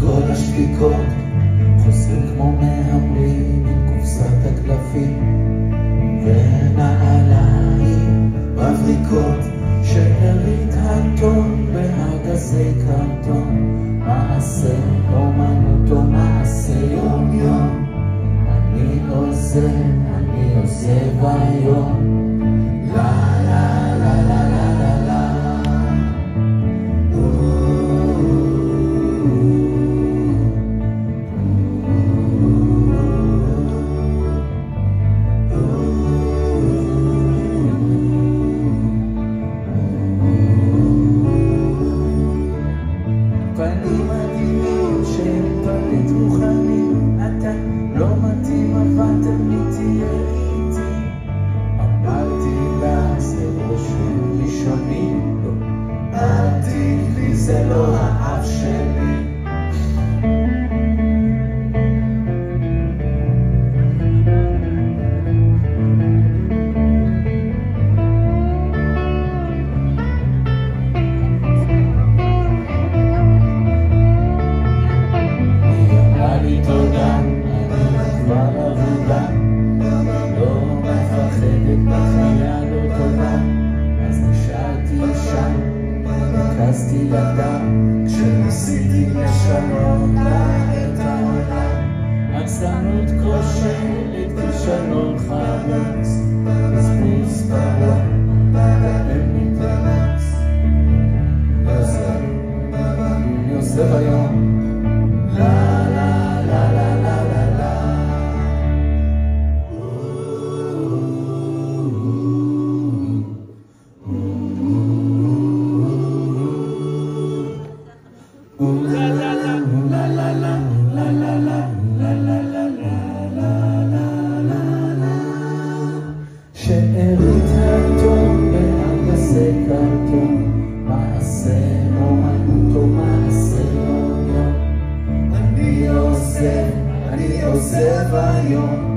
כל השתיקות חוזרים כמו מהמרים שארית הטון בארגזי קרטון מעשה אומנות או מעשה יום יום אני עוזב, אני עוזב היום לא מתאים אבל תמיד תהיה נקזתי לדם, כשניסיתי לשנות לה את העולם. עצלנות כושלת, כישלון חרוץ, בזבוז לי תירוץ. יוסף, יוסף היום. שארית הטוב בארגזי קרטון מעשה אומנות או מעשה יום יום אני עוזב, אני עוזב היום